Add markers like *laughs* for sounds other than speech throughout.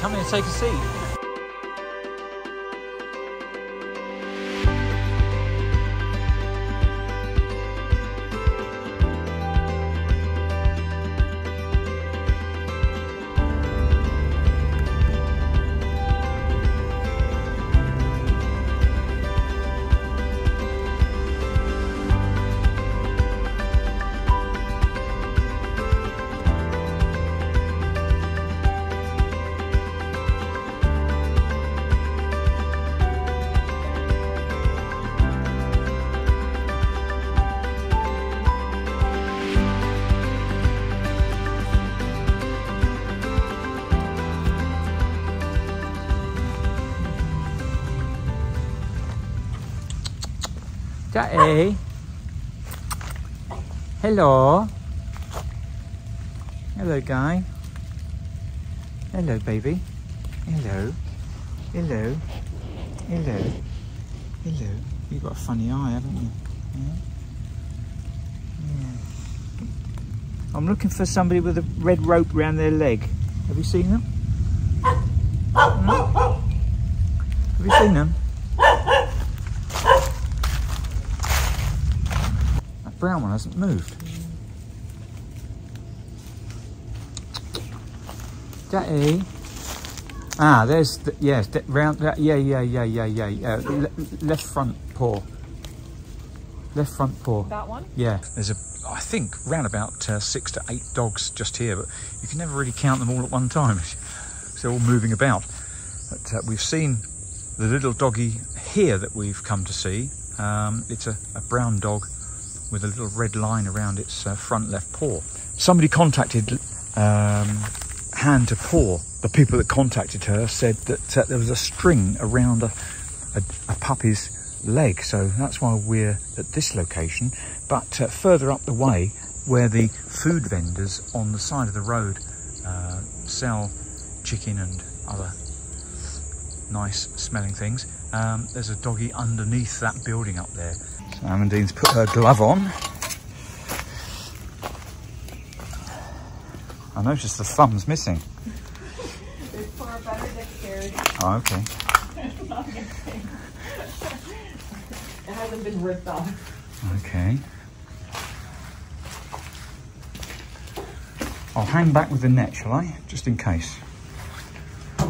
come in, and take a seat. Daddy. Hello. Hello, guy. Hello, baby. Hello. Hello. Hello. Hello. You've got a funny eye, haven't you? Yeah. yeah. I'm looking for somebody with a red rope around their leg. Have you seen them? Hmm? Have you seen them? Brown one hasn't moved. Daddy. Ah, there's the, yes, the, round. that- Yeah, yeah, yeah, yeah, yeah. yeah. Le, left front paw. Left front paw. That one? Yeah, there's a, I think, round about uh, six to eight dogs just here, but you can never really count them all at one time. *laughs* They're all moving about. But uh, we've seen the little doggy here that we've come to see. Um, it's a, a brown dog with a little red line around its uh, front left paw. Somebody contacted um, Hand to Paw. The people that contacted her said that uh, there was a string around a, a, a puppy's leg, so that's why we're at this location. But uh, further up the way, where the food vendors on the side of the road uh, sell chicken and other nice smelling things, um, there's a doggy underneath that building up there. So Amandine's put her glove on. I noticed the thumb's missing. It's for a better dexterity. Oh, okay. Not a good thing. it hasn't been ripped off. Okay. I'll hang back with the net, shall I? Just in case.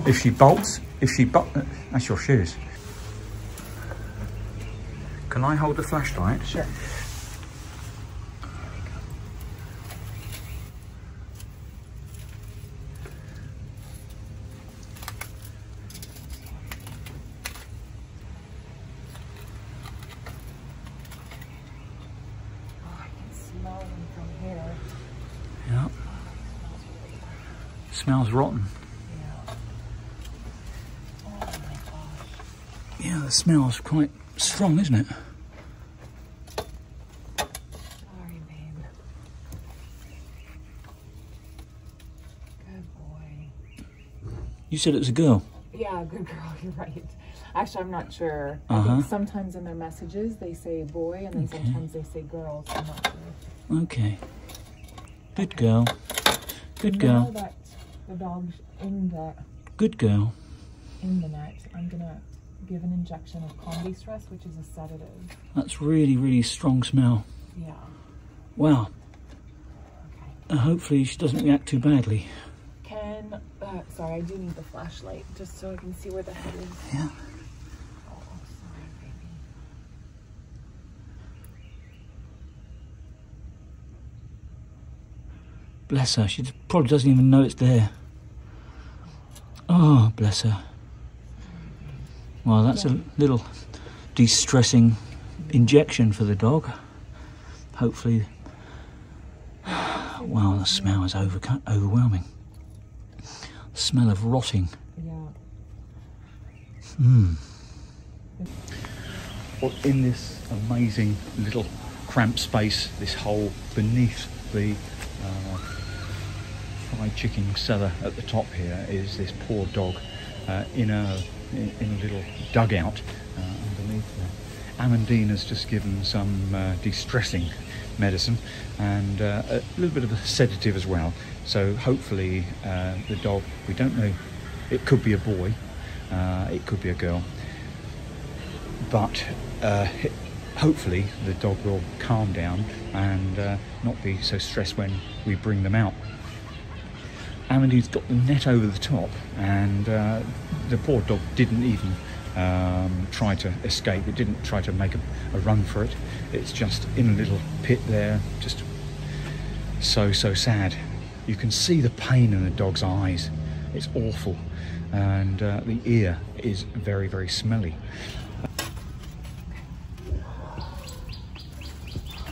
If she bolts, if she but uh, that's your shoes. Can I hold the flashlight? Sure. Oh, I can smell them from here. Yeah. Smells rotten. Yeah. Oh my gosh. Yeah, the smell's quite strong, isn't it? Sorry, babe. Good boy. You said it was a girl. Yeah, good girl. *laughs* You're right. Actually, I'm not sure. I Uh-huh. think sometimes in their messages they say boy, and then Okay. sometimes they say girl. So I'm not sure. Okay. Good girl. Good Now girl. that the dog's in the Good girl. in the net, I'm gonna give an injection of Combi Stress, which is a sedative. That's really, really strong smell. Yeah. Wow. Okay. Uh, hopefully she doesn't react too badly. Can uh, sorry, I do need the flashlight just so I can see where the head is. Yeah. Oh, sorry, baby. Bless her. She probably doesn't even know it's there. Oh, bless her. Well, that's a little de-stressing injection for the dog. Hopefully. Wow, the smell is over, overwhelming. The smell of rotting. Yeah. Hmm. Well, in this amazing little cramped space, this hole beneath the uh, fried chicken seller at the top here is this poor dog uh, in a in, a little dugout uh, underneath there. Amandine has just given some uh, medicine and uh, a little bit of a sedative as well. So hopefully uh, the dog, we don't know It could be a boy, uh, it could be a girl, but uh, hopefully the dog will calm down and not be so stressed when we bring them out. Amandine's got the net over the top, and uh, the poor dog didn't even um, try to escape. It didn't try to make a, a, run for it. It's just in a little pit there, just so, so sad. You can see the pain in the dog's eyes. It's awful. And uh, the ear is very, very smelly.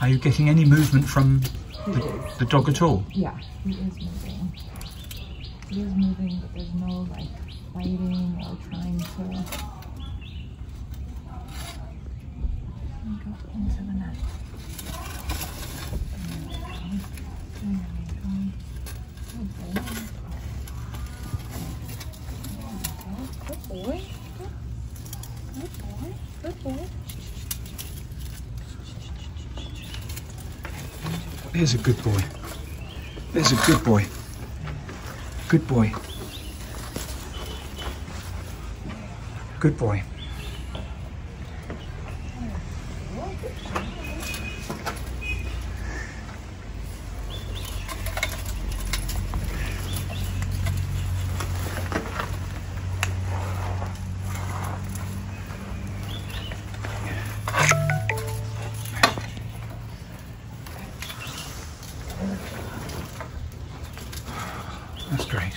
Are you getting any movement from the, the, dog at all? Yeah, he is moving. He is moving, but there's no like biting or trying to go into the net. Good boy. Good boy. Good boy. There's a good boy. There's a good boy. Good boy. Good boy. That's great.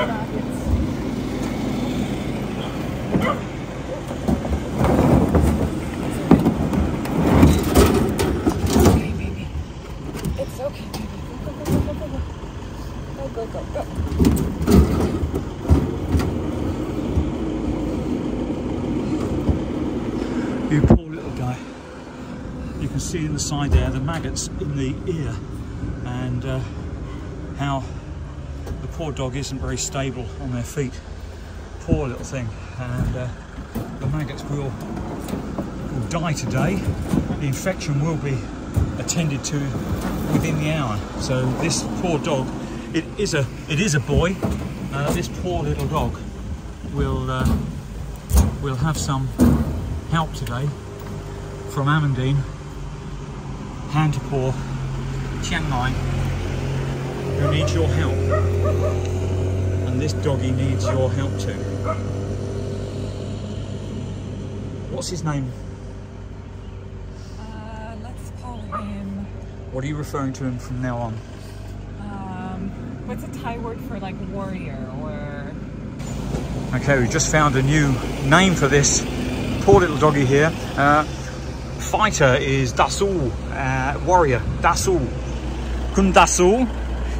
You poor little guy. You can see in the side there the maggots in the ear and uh, how poor dog isn't very stable on their feet. Poor little thing. And uh, the maggots will, will die today. The infection will be attended to within the hour. So this poor dog, it is a it is a boy. Uh, this poor little dog will uh, will have some help today from Amandine, hand to paw, Chiang Mai, who needs your help. And this doggy needs your help too. What's his name? Uh, let's call him. What are you referring to him from now on? Um, what's a Thai word for like warrior or? Okay, we just found a new name for this poor little doggy here. Uh, fighter is Dasul, uh, warrior, Dasul. Kun Dasul,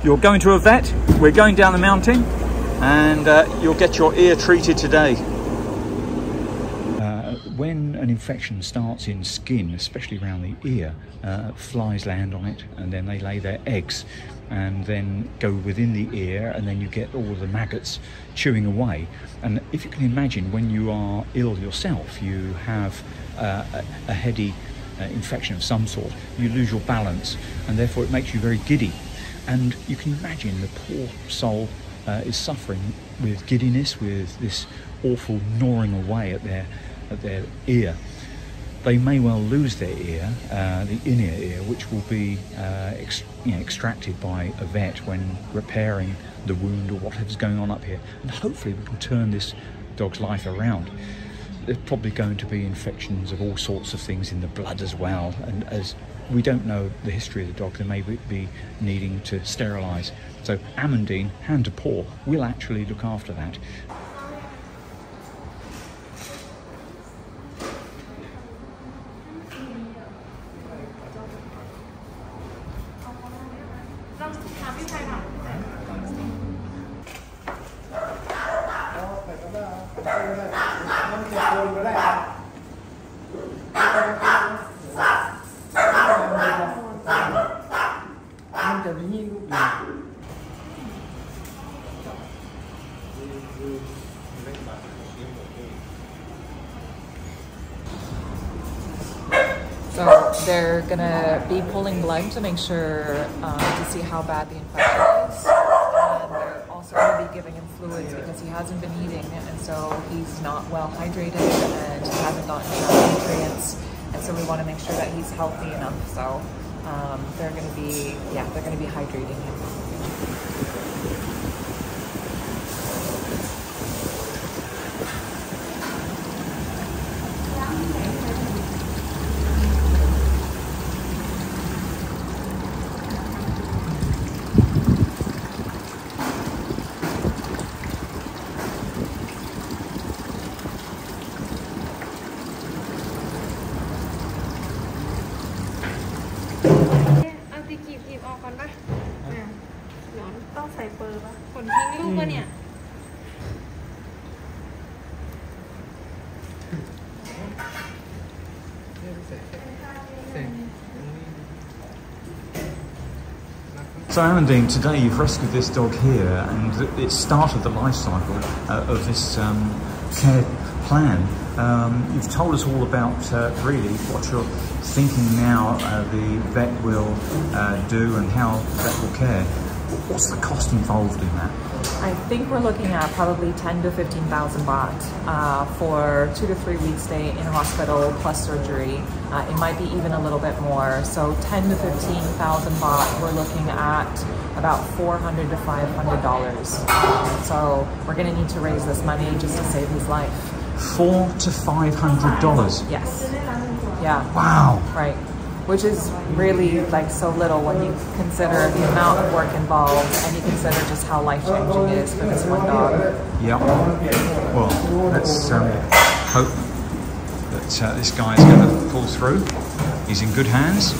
you're going to a vet, we're going down the mountain, and uh, you'll get your ear treated today. Uh, when an infection starts in skin, especially around the ear, uh, flies land on it and then they lay their eggs and then go within the ear and then you get all the maggots chewing away and if you can imagine when you are ill yourself you have uh, a, a, heady uh, infection of some sort you lose your balance and therefore it makes you very giddy and you can imagine the poor soul uh, is suffering with giddiness with this awful gnawing away at their at their ear they may well lose their ear, uh, the in-ear ear, which will be uh, ex you know, extracted by a vet when repairing the wound or whatever's going on up here. And hopefully we can turn this dog's life around. There's probably going to be infections of all sorts of things in the blood as well. And as we don't know the history of the dog, there may be needing to sterilise. So Amandine, hand to paw, will actually look after that. So they're gonna be pulling blood to make sure um, to see how bad the infection is giving him fluids because he hasn't been eating, and so he's not well hydrated and he hasn't gotten enough nutrients, and so we want to make sure that he's healthy enough. So um, they're gonna be, yeah, they're gonna be hydrating him. So Amandine, today you've rescued this dog here and it started the life cycle uh, of this um, care plan. Um, you've told us all about uh, really what you're thinking now uh, the vet will uh, do and how the vet will care. What's the cost involved in that? I think we're looking at probably 10 to 15,000 baht uh, for two to three weeks stay in hospital plus surgery. Uh, it might be even a little bit more. So 10 to 15,000 baht, we're looking at about 400 to 500 dollars. Um, so we're going to need to raise this money just to save his life. Four to five hundred dollars. Yes. Yeah. Wow. Right. Which is really like so little when you consider the amount of work involved and you consider just how life changing it is for this one dog. Yep. Well, let's um, hope that uh, this guy is going to pull through. He's in good hands.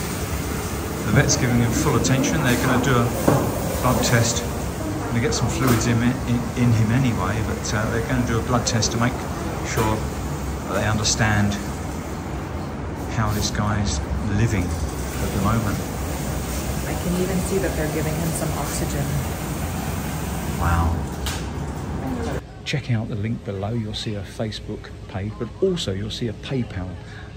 The vet's giving him full attention. They're going to do a blood test. Going to get some fluids in, in, in him anyway, but uh, they're going to do a blood test to make sure that they understand how this guy's living at the moment. I can even see that they're giving him some oxygen. Wow. Check out the link below. You'll see a Facebook page, but also you'll see a PayPal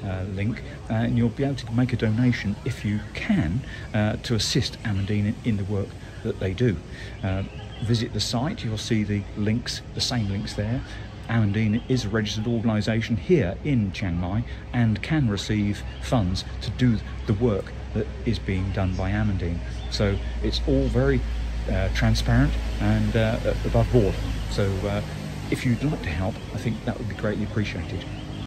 uh, link, uh, and you'll be able to make a donation if you can uh, to assist Amandine in, in the work that they do. Uh, visit the site. You'll see the links, the same links there. Amandine is a registered organisation here in Chiang Mai and can receive funds to do the work that is being done by Amandine. So it's all very uh, transparent and uh, above board. So uh, if you'd like to help, I think that would be greatly appreciated.